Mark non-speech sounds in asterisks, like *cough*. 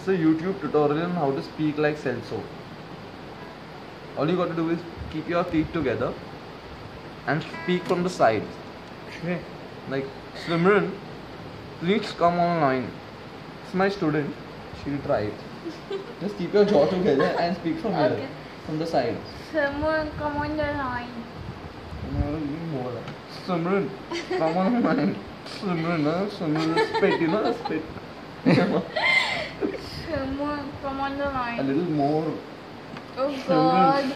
It's a YouTube tutorial on how to speak like Celso. All you got to do is keep your feet together and speak from the sides. Okay? Like Simran, please come online. It's my student. She'll try it. *laughs* Just keep your jaw together and speak from here, from the side. Someone come on the line. No, you more. Simran, come online. *laughs* Simran, huh? Simran, spit, you know, spit. *laughs* Come on the A little more. Oh God.